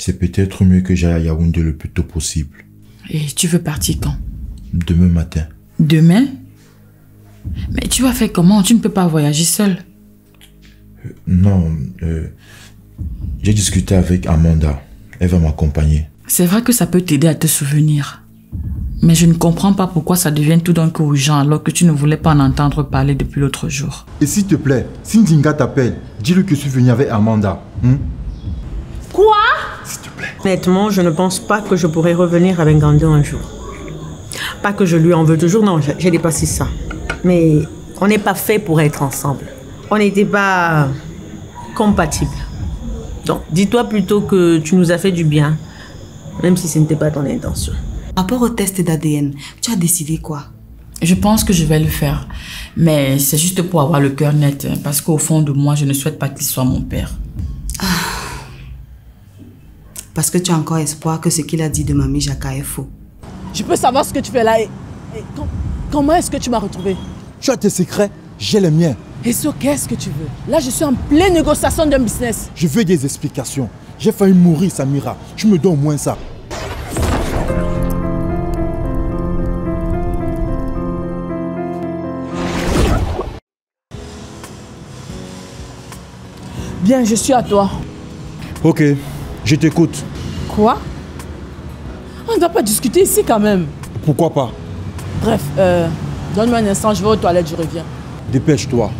c'est peut-être mieux que j'aille à Yaoundé le plus tôt possible. Et tu veux partir quand? Demain matin. Demain? Mais tu vas faire comment? Tu ne peux pas voyager seul. Non, euh, j'ai discuté avec Amanda. Elle va m'accompagner. C'est vrai que ça peut t'aider à te souvenir. Mais je ne comprends pas pourquoi ça devient tout d'un coup urgent alors que tu ne voulais pas en entendre parler depuis l'autre jour. Et s'il te plaît, si Ndinga t'appelle, dis-lui que je suis venu avec Amanda. hein? Quoi S'il te plaît. Honnêtement, je ne pense pas que je pourrai revenir avec Gandhi un jour. Pas que je lui en veux toujours, non, j'ai j'ai dépassé ça. Mais on n'est pas fait pour être ensemble. On n'était pas compatibles. Donc, dis-toi plutôt que tu nous as fait du bien, même si ce n'était pas ton intention. Par rapport au test d'ADN, tu as décidé quoi? Je pense que je vais le faire. Mais c'est juste pour avoir le cœur net. hein, Parce qu'au fond de moi, je ne souhaite pas qu'il soit mon père. Parce que tu as encore espoir que ce qu'il a dit de Mamie Jaka est faux. Je peux savoir ce que tu fais là et, et com- comment est-ce que tu m'as retrouvé? Tu as tes secrets, j'ai les miens. Et sur qu'est-ce que tu veux? Là, je suis en pleine négociation d'un business. Je veux des explications. J'ai failli mourir, Samira. Tu me donnes au moins ça. Bien, je suis à toi. Ok, je t'écoute. Quoi? On ne doit pas discuter ici quand même. Pourquoi pas? Bref, euh, donne-moi un instant, je vais aux toilettes, je reviens. Dépêche-toi.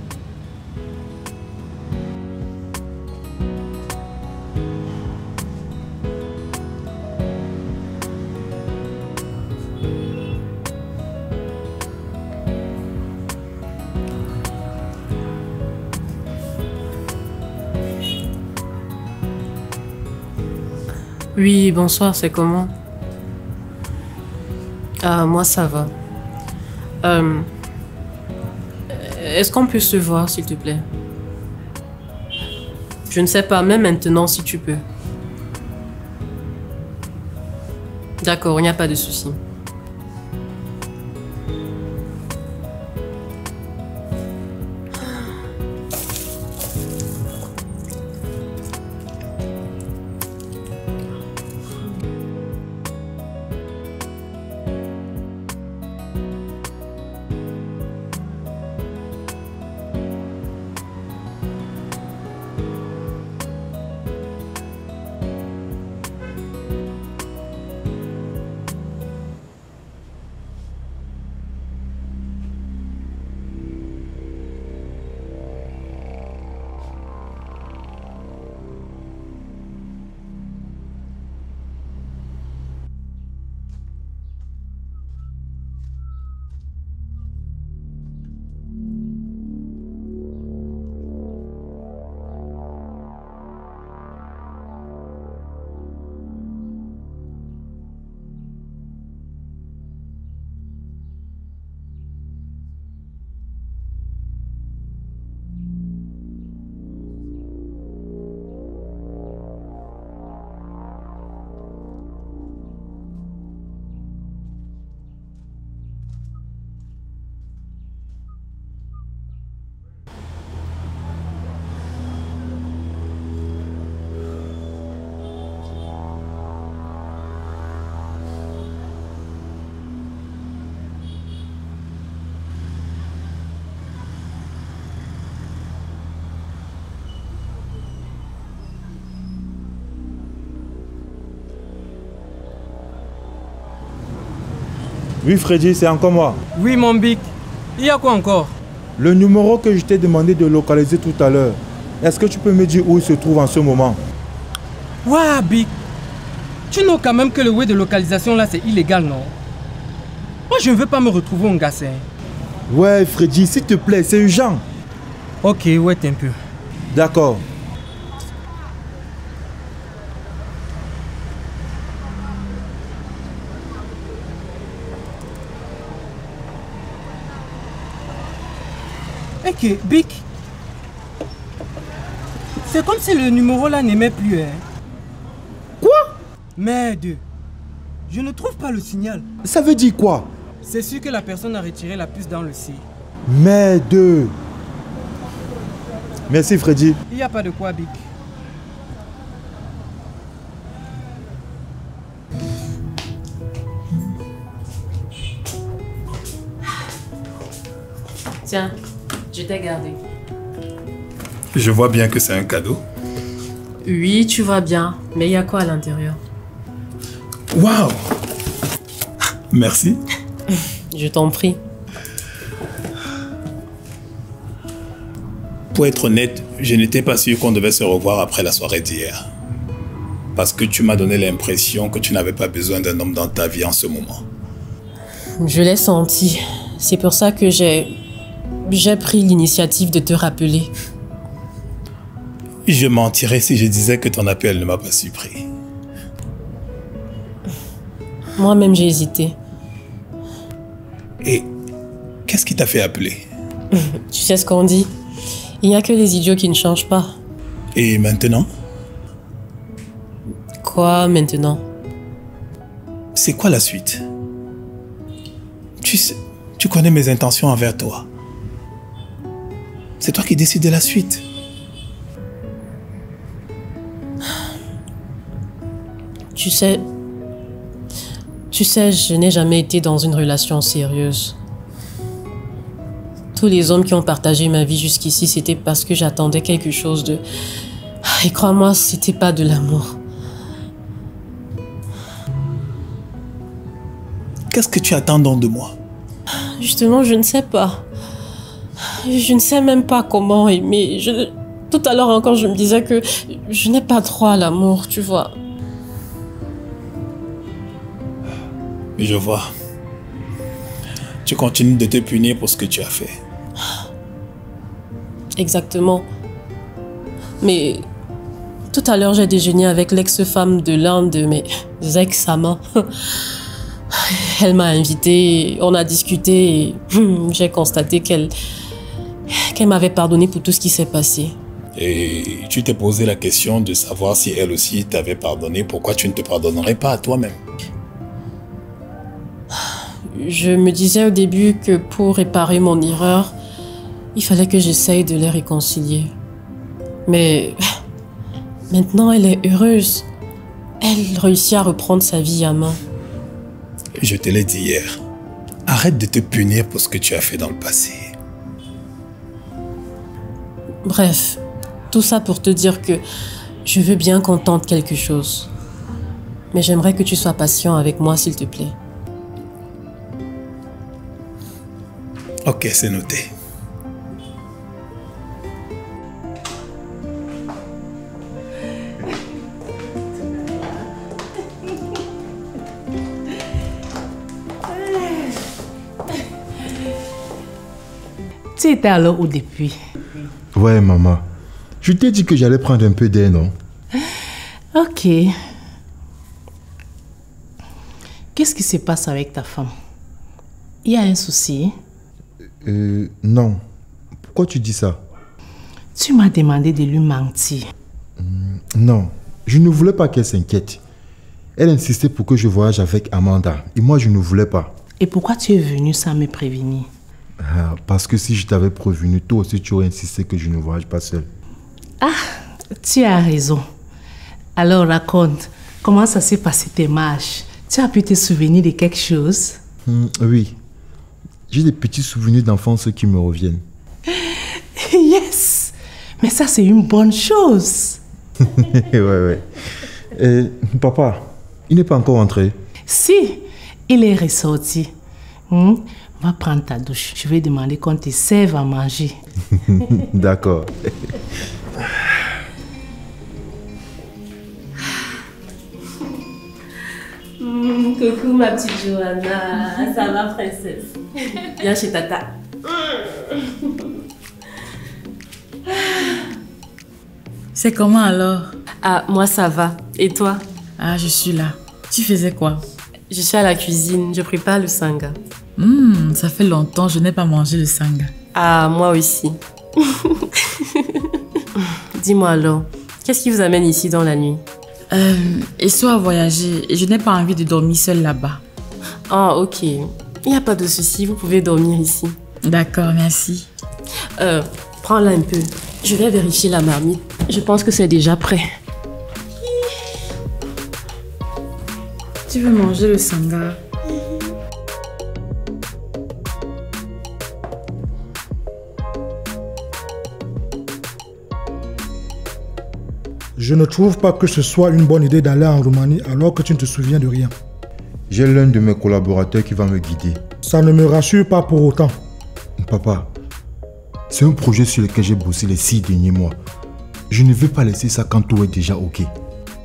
Oui, bonsoir, c'est comment? Ah, moi ça va. Euh, Est-ce qu'on peut se voir, s'il te plaît? Je ne sais pas, même maintenant, si tu peux. D'accord, il n'y a pas de souci. Oui, Freddy, c'est encore moi. Oui, mon bic. Il y a quoi encore? Le numéro que je t'ai demandé de localiser tout à l'heure, est-ce que tu peux me dire où il se trouve en ce moment? Ouah, bic. Tu know quand même que le way de localisation là, c'est illégal, non? Moi, je ne veux pas me retrouver en gassin. Ouais, Freddy, s'il te plaît, c'est urgent. Ok, ouais, un peu. D'accord. et que Bic, c'est comme si le numéro là n'aimait plus. Hein. Quoi? Merde, je ne trouve pas le signal. Ça veut dire quoi? C'est sûr que la personne a retiré la puce dans le C. Merde. Merci Freddy. Il n'y a pas de quoi Bic. Tiens, je t'ai gardé. Je vois bien que c'est un cadeau. Oui, tu vois bien. Mais il y a quoi à l'intérieur? Waouh Merci. Je t'en prie. Pour être honnête, je n'étais pas sûr qu'on devait se revoir après la soirée d'hier. Parce que tu m'as donné l'impression que tu n'avais pas besoin d'un homme dans ta vie en ce moment. Je l'ai senti. C'est pour ça que j'ai. J'ai pris l'initiative de te rappeler. Je mentirais si je disais que ton appel ne m'a pas surpris. Moi-même, j'ai hésité. Et qu'est-ce qui t'a fait appeler? Tu sais ce qu'on dit? Il n'y a que les idiots qui ne changent pas. Et maintenant? Quoi maintenant? C'est quoi la suite? Tu, sais, tu connais mes intentions envers toi. C'est toi qui décides de la suite. Tu sais, tu sais, je n'ai jamais été dans une relation sérieuse. Tous les hommes qui ont partagé ma vie jusqu'ici, c'était parce que j'attendais quelque chose de... Et crois-moi, c'était pas de l'amour. Qu'est-ce que tu attends donc de moi? Justement, je ne sais pas. Je ne sais même pas comment aimer. Je... Tout à l'heure encore, je me disais que je n'ai pas droit à l'amour, tu vois. Je vois. Tu continues de te punir pour ce que tu as fait. Exactement. Mais tout à l'heure, j'ai déjeuné avec l'ex-femme de l'un de mes ex-amants. Elle m'a invité, on a discuté et j'ai constaté qu'elle qu'elle m'avait pardonné pour tout ce qui s'est passé. Et tu t'es posé la question de savoir si elle aussi t'avait pardonné, pourquoi tu ne te pardonnerais pas à toi-même? Je me disais au début que pour réparer mon erreur, il fallait que j'essaye de les réconcilier. Mais maintenant, elle est heureuse. Elle réussit à reprendre sa vie à main. Je te l'ai dit hier. Arrête de te punir pour ce que tu as fait dans le passé. Bref, tout ça pour te dire que je veux bien qu'on tente quelque chose. Mais j'aimerais que tu sois patient avec moi, s'il te plaît. Ok, c'est noté. Tu étais alors où depuis? Ouais, maman. Je t'ai dit que j'allais prendre un peu d'air, non? Ok. Qu'est-ce qui se passe avec ta femme? Il y a un souci Euh, non. Pourquoi tu dis ça? Tu m'as demandé de lui mentir. Non. Je ne voulais pas qu'elle s'inquiète. Elle insistait pour que je voyage avec Amanda. Et moi, je ne voulais pas. Et pourquoi tu es venu sans me prévenir? Ah, parce que si je t'avais prévenu, toi aussi, tu aurais insisté que je ne voyage pas seul. Ah, tu as raison. Alors raconte, comment ça s'est passé tes marches? Tu as pu te souvenir de quelque chose? Hmm, oui. J'ai des petits souvenirs d'enfance qui me reviennent. Yes Mais ça, c'est une bonne chose. ouais, ouais. Euh, papa, il n'est pas encore entré. Si, il est ressorti. Hmm, Va prendre ta douche. Je vais demander qu'on te serve à manger. D'accord. coucou ma petite Johanna, ça va princesse? Viens chez Tata. C'est comment alors? Ah, moi ça va. Et toi? Ah, je suis là. Tu faisais quoi? Je suis à la cuisine, je prépare le sanga. Hmm, ça fait longtemps que je n'ai pas mangé le sanga. Ah, moi aussi. Dis-moi alors, qu'est-ce qui vous amène ici dans la nuit? Euh, Esso a voyagé et je n'ai pas envie de dormir seule là-bas. Ah, ok. Il n'y a pas de souci, vous pouvez dormir ici. D'accord, merci. Euh, prends-la un peu. Je vais vérifier la marmite. Je pense que c'est déjà prêt. Tu veux manger le sanga? Je ne trouve pas que ce soit une bonne idée d'aller en Roumanie alors que tu ne te souviens de rien. J'ai l'un de mes collaborateurs qui va me guider. Ça ne me rassure pas pour autant. Papa, c'est un projet sur lequel j'ai bossé les six derniers mois. Je ne vais pas laisser ça quand tout est déjà OK.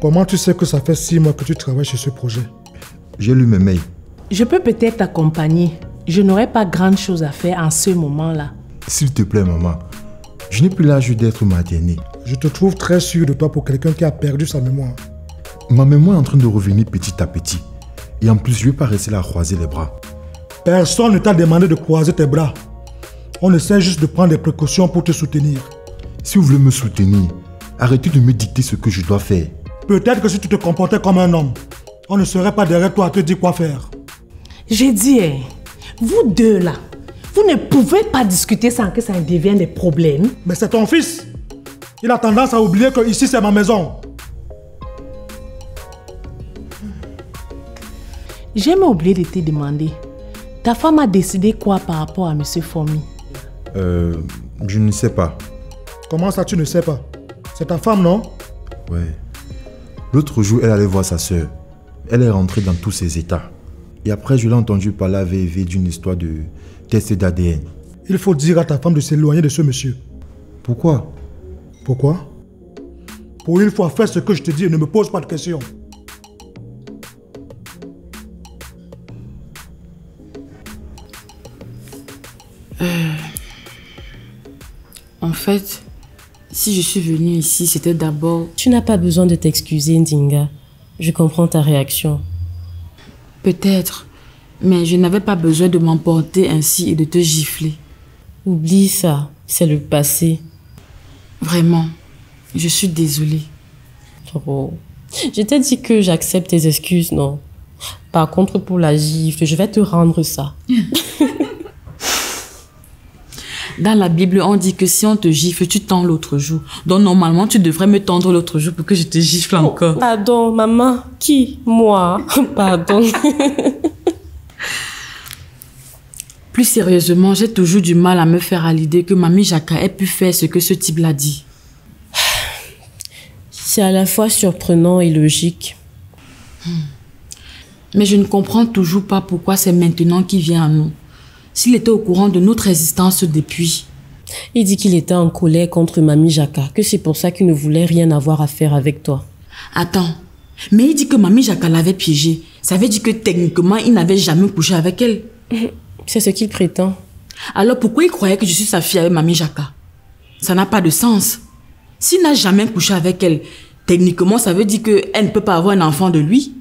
Comment tu sais que ça fait six mois que tu travailles sur ce projet? J'ai lu mes mails. Je peux peut-être t'accompagner. Je n'aurai pas grande chose à faire en ce moment-là. S'il te plaît, maman. Je n'ai plus l'âge d'être materné. Je te trouve très sûr de toi pour quelqu'un qui a perdu sa mémoire. Ma mémoire est en train de revenir petit à petit. Et en plus, je ne vais pas rester là à croiser les bras. Personne ne t'a demandé de croiser tes bras. On essaie juste de prendre des précautions pour te soutenir. Si vous voulez me soutenir, arrêtez de me dicter ce que je dois faire. Peut-être que si tu te comportais comme un homme, on ne serait pas derrière toi à te dire quoi faire. J'ai dit, hein, vous deux là, vous ne pouvez pas discuter sans que ça devienne des problèmes. Mais c'est ton fils. Il a tendance à oublier que ici c'est ma maison. J'ai même oublié de te demander. Ta femme a décidé quoi par rapport à M. Formy Euh, je ne sais pas. Comment ça tu ne sais pas? C'est ta femme, non? Ouais. L'autre jour, elle allait voir sa sœur. Elle est rentrée dans tous ses états. Et après, je l'ai entendu parler à VV d'une histoire de test d'ADN. Il faut dire à ta femme de s'éloigner de ce monsieur. Pourquoi? Pourquoi? Pour une fois, fais ce que je te dis et ne me pose pas de questions. En fait, si je suis venue ici, c'était d'abord... Tu n'as pas besoin de t'excuser, Ndinga. Je comprends ta réaction. Peut-être, mais je n'avais pas besoin de m'emporter ainsi et de te gifler. Oublie ça, c'est le passé. Vraiment, je suis désolée. Oh. Je t'ai dit que j'accepte tes excuses, non? Par contre, pour la gifle, je vais te rendre ça. Dans la Bible, on dit que si on te gifle, tu tends l'autre joue. Donc normalement, tu devrais me tendre l'autre joue pour que je te gifle encore. Pardon, maman. Qui? Moi. Pardon. Plus sérieusement, j'ai toujours du mal à me faire à l'idée que Mamie Jacques ait pu faire ce que ce type l'a dit. C'est à la fois surprenant et logique. Mais je ne comprends toujours pas pourquoi c'est maintenant qu'il vient à nous. S'il était au courant de notre existence depuis. Il dit qu'il était en colère contre Mamie Jacques, que c'est pour ça qu'il ne voulait rien avoir à faire avec toi. Attends, mais il dit que Mamie Jacques l'avait piégé. Ça veut dire que techniquement, il n'avait jamais couché avec elle. C'est ce qu'il prétend. Alors pourquoi il croyait que je suis sa fille avec Mamie Jacques? Ça n'a pas de sens. S'il n'a jamais couché avec elle, techniquement, ça veut dire qu'elle ne peut pas avoir un enfant de lui.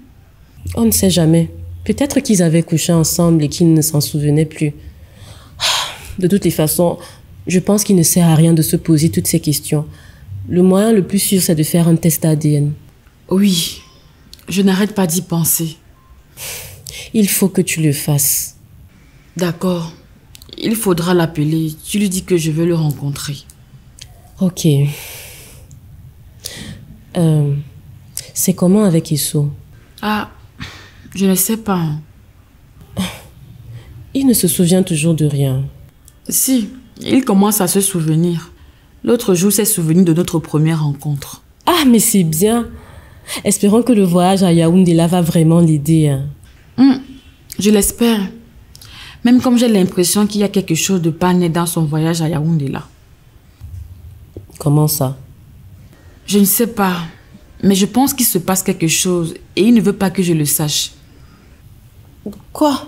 On ne sait jamais. Peut-être qu'ils avaient couché ensemble et qu'ils ne s'en souvenaient plus. De toutes les façons, je pense qu'il ne sert à rien de se poser toutes ces questions. Le moyen le plus sûr, c'est de faire un test ADN. Oui, je n'arrête pas d'y penser. Il faut que tu le fasses. D'accord. Il faudra l'appeler. Tu lui dis que je veux le rencontrer. Ok. Euh, c'est comment avec Isso Ah, je ne sais pas. Il ne se souvient toujours de rien. Si, il commence à se souvenir. L'autre jour, s'est souvenu de notre première rencontre. Ah, mais c'est bien. Espérons que le voyage à Yaoundé là va vraiment l'aider. hein. Hum, je l'espère. Même comme j'ai l'impression qu'il y a quelque chose de pas net dans son voyage à Yaoundé là. Comment ça? Je ne sais pas. Mais je pense qu'il se passe quelque chose et il ne veut pas que je le sache. Quoi?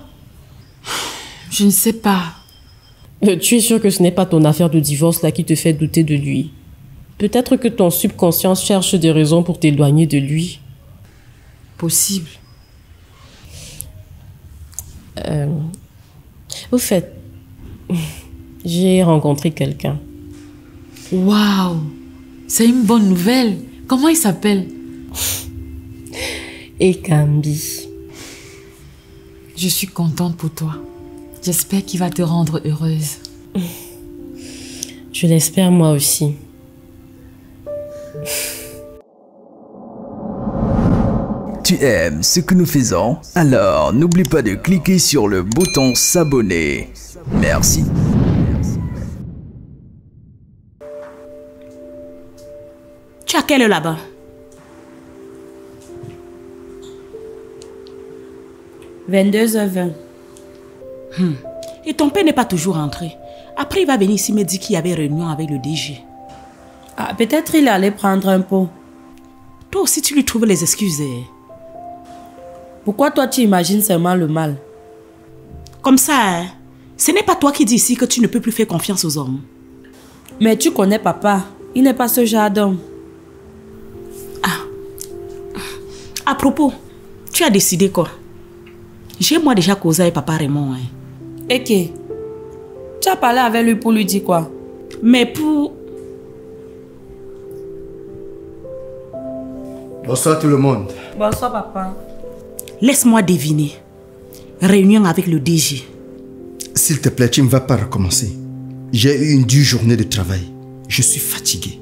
Je ne sais pas. Euh, Tu es sûr que ce n'est pas ton affaire de divorce là qui te fait douter de lui? Peut-être que ton subconscient cherche des raisons pour t'éloigner de lui. Possible. Euh, au fait, j'ai rencontré quelqu'un. Waouh C'est une bonne nouvelle. Comment il s'appelle? Et Kambi. Je suis contente pour toi. J'espère qu'il va te rendre heureuse. Je l'espère moi aussi. tu aimes ce que nous faisons, alors n'oublie pas de cliquer sur le bouton s'abonner. Merci. Tu as quelle heure là-bas « 22h20. Hmm. Et ton père n'est pas toujours rentré. Après, il va venir ici me dire qu'il y avait réunion avec le DG. Ah, peut-être il allait prendre un pot. Toi aussi, tu lui trouves les excuses. Eh. Pourquoi toi tu imagines seulement le mal? Comme ça, hein, ce n'est pas toi qui dis ici que tu ne peux plus faire confiance aux hommes. Mais tu connais papa. Il n'est pas ce genre d'homme. À propos, tu as décidé quoi? J'ai moi déjà causé avec papa Raymond. Hein. Et que? Tu as parlé avec lui pour lui dire quoi? Mais pour... Bonsoir tout le monde. Bonsoir papa. Laisse-moi deviner. Réunion avec le DG. S'il te plaît, tu ne vas pas recommencer. J'ai eu une dure journée de travail. Je suis fatigué.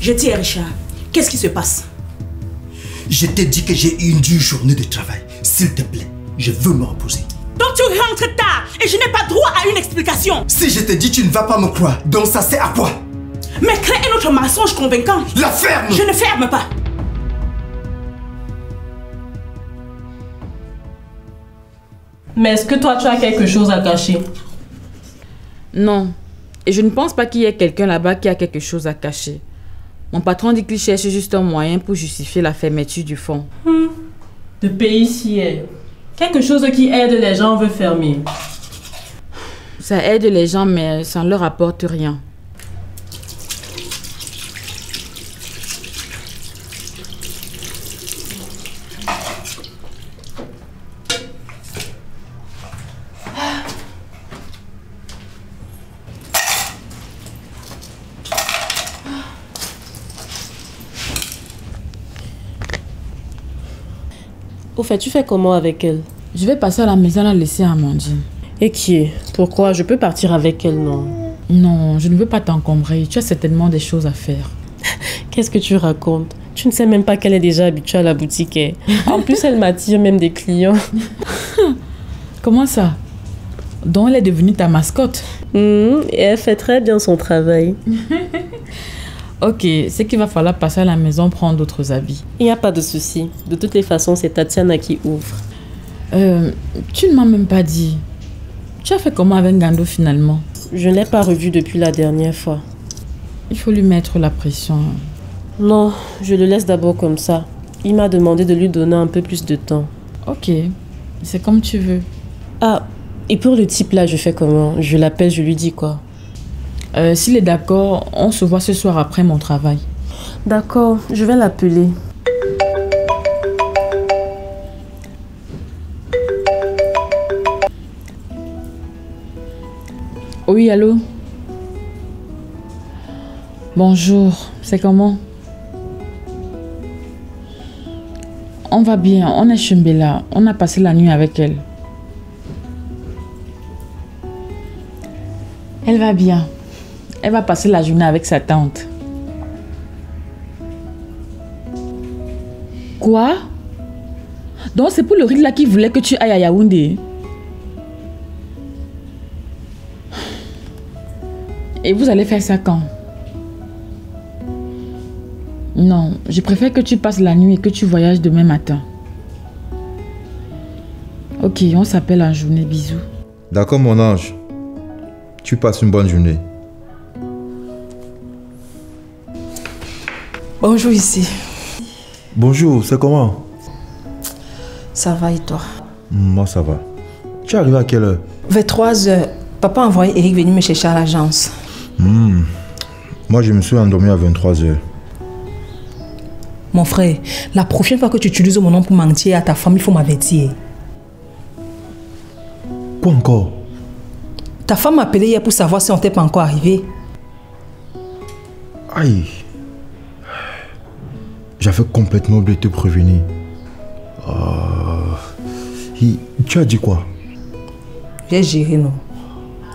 Je dis, Richard, qu'est-ce qui se passe? Je t'ai dit que j'ai eu une dure journée de travail. S'il te plaît, je veux me reposer. Donc tu rentres tard et je n'ai pas droit à une explication. Si je te dis, tu ne vas pas me croire. Donc ça sert à quoi Mais crée un autre mensonge convaincant. La ferme Je ne ferme pas. Mais est-ce que toi, tu as quelque chose à cacher? Non. Et je ne pense pas qu'il y ait quelqu'un là-bas qui a quelque chose à cacher. Mon patron dit qu'il cherche juste un moyen pour justifier la fermeture du fonds. De pays si est. Quelque chose qui aide les gens veut fermer. Ça aide les gens, mais ça ne leur apporte rien. Tu fais comment avec elle? Je vais passer à la maison la laisser à Amandine. Et qui est? Pourquoi? Je peux partir avec elle, non? Non, je ne veux pas t'encombrer. Tu as certainement des choses à faire. Qu'est-ce que tu racontes? Tu ne sais même pas qu'elle est déjà habituée à la boutique. hein. En plus, elle m'attire même des clients. Comment ça? Donc elle est devenue ta mascotte? Mhm, et elle fait très bien son travail. Ok, c'est qu'il va falloir passer à la maison prendre d'autres habits. Il n'y a pas de souci. De toutes les façons, c'est Tatiana qui ouvre. Euh, tu ne m'as même pas dit. Tu as fait comment avec Gando finalement? Je ne l'ai pas revu depuis la dernière fois. Il faut lui mettre la pression. Non, je le laisse d'abord comme ça. Il m'a demandé de lui donner un peu plus de temps. Ok, c'est comme tu veux. Ah, et pour le type là, je fais comment? Je l'appelle, je lui dis quoi? Euh, S'il est d'accord, on se voit ce soir après mon travail. D'accord, je vais l'appeler. Oui, allô? Bonjour, c'est comment? On va bien, on est chez Mbella. On a passé la nuit avec elle. Elle va bien. Elle va passer la journée avec sa tante. Quoi? Donc c'est pour le riz là qui voulait que tu ailles à Yaoundé Et vous allez faire ça quand? Non, je préfère que tu passes la nuit et que tu voyages demain matin. Ok, on s'appelle en journée, bisous. D'accord, mon ange. Tu passes une bonne journée. Bonjour ici. Bonjour, c'est comment? Ça va et toi? Moi, ça va. Tu es arrivé à quelle heure? Vers 3 heures, papa a envoyé Eric venir me chercher à l'agence. Hmm. Moi, je me suis endormi à 23 heures. Mon frère, la prochaine fois que tu utilises mon nom pour mentir à ta femme, il faut m'avertir. Quoi encore? Ta femme m'a appelé hier pour savoir si on t'est pas encore arrivé. Aïe. J'avais complètement oublié de te prévenir. Euh, et Tu as dit quoi? J'ai géré, non.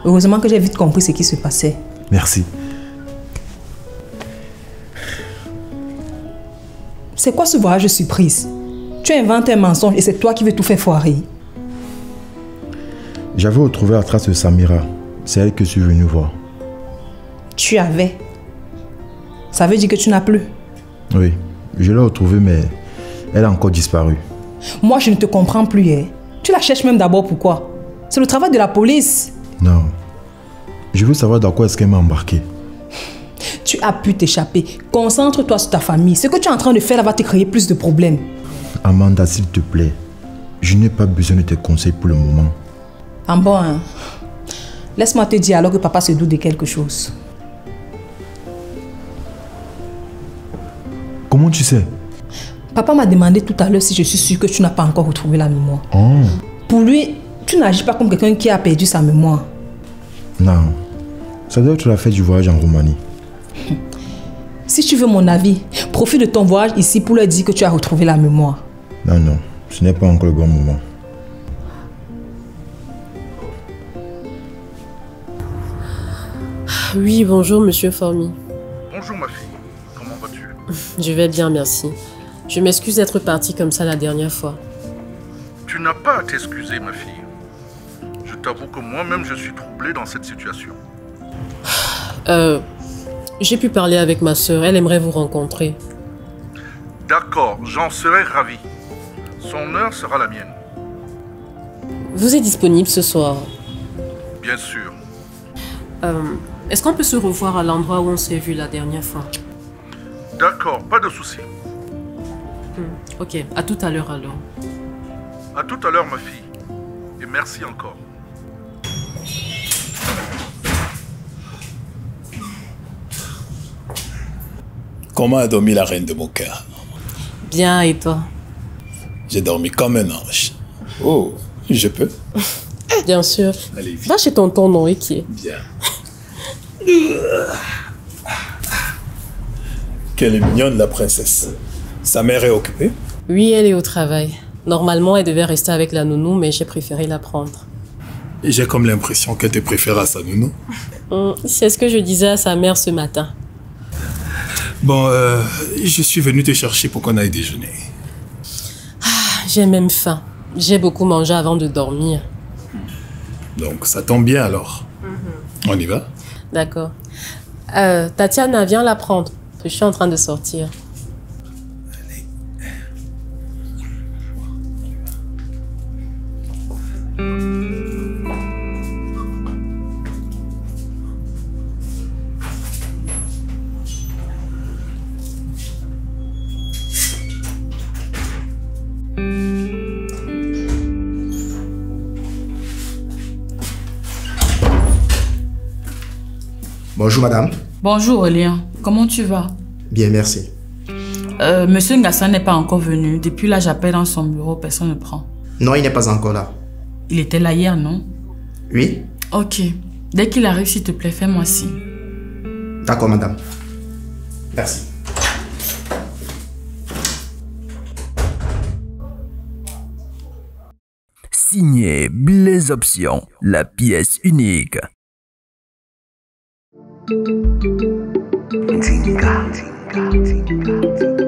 Heureusement que j'ai vite compris ce qui se passait. Merci. C'est quoi ce voyage surprise? Tu inventes un mensonge et c'est toi qui veux tout faire foirer. J'avais retrouvé la trace de Samira. C'est elle que je suis venu voir. Tu avais. Ça veut dire que tu n'as plus. Oui, je l'ai retrouvée, mais elle a encore disparu. Moi, je ne te comprends plus. Hein. Tu la cherches même d'abord pourquoi? C'est le travail de la police. Non. Je veux savoir dans quoi est-ce qu'elle m'a embarqué. Tu as pu t'échapper. Concentre-toi sur ta famille. Ce que tu es en train de faire là va te créer plus de problèmes. Amanda, s'il te plaît. Je n'ai pas besoin de tes conseils pour le moment. En bon, hein. Laisse-moi te dire alors que papa se doute de quelque chose. Comment tu sais? Papa m'a demandé tout à l'heure si je suis sûre que tu n'as pas encore retrouvé la mémoire. Oh. Pour lui, tu n'agis pas comme quelqu'un qui a perdu sa mémoire. Non. Ça doit être la fête du voyage en Roumanie. Si tu veux mon avis, profite de ton voyage ici pour leur dire que tu as retrouvé la mémoire. Non, non. Ce n'est pas encore le bon moment. Oui, bonjour, monsieur Formy. Bonjour, ma fille. Je vais bien, merci. Je m'excuse d'être partie comme ça la dernière fois. Tu n'as pas à t'excuser, ma fille. Je t'avoue que moi-même, je suis troublé dans cette situation. Euh, j'ai pu parler avec ma sœur. Elle aimerait vous rencontrer. D'accord, j'en serai ravi. Son heure sera la mienne. Vous êtes disponible ce soir Bien sûr. Euh, Est-ce qu'on peut se revoir à l'endroit où on s'est vu la dernière fois? D'accord, pas de souci. Hmm, Ok, à tout à l'heure alors. À tout à l'heure, ma fille. Et merci encore. Comment a dormi la reine de mon cœur Bien, et toi? J'ai dormi comme un ange. Oh, je peux? Bien sûr. Allez. Va chez tonton Noé qui est? Bien. Quelle est mignonne la princesse. Sa mère est occupée Oui, elle est au travail. Normalement, elle devait rester avec la nounou, mais j'ai préféré la prendre. J'ai comme l'impression qu'elle te préfère à sa nounou. Hmm, C'est ce que je disais à sa mère ce matin. Bon, euh, je suis venu te chercher pour qu'on aille déjeuner. J'ai même faim. J'ai beaucoup mangé avant de dormir. Donc ça tombe bien alors. On y va? D'accord. Euh, Tatiana, viens la prendre. Je suis en train de sortir. Bonjour madame. Bonjour Aurélien, comment tu vas? Bien, merci. euh, Monsieur Ngassan n'est pas encore venu. Depuis là, j'appelle dans son bureau, personne ne prend. Non, il n'est pas encore là. Il était là hier, non? Oui Ok. Dès qu'il arrive, s'il te plaît, fais-moi signe. D'accord madame. Merci. Signé Blaise Option, la pièce unique. 情感。情感情感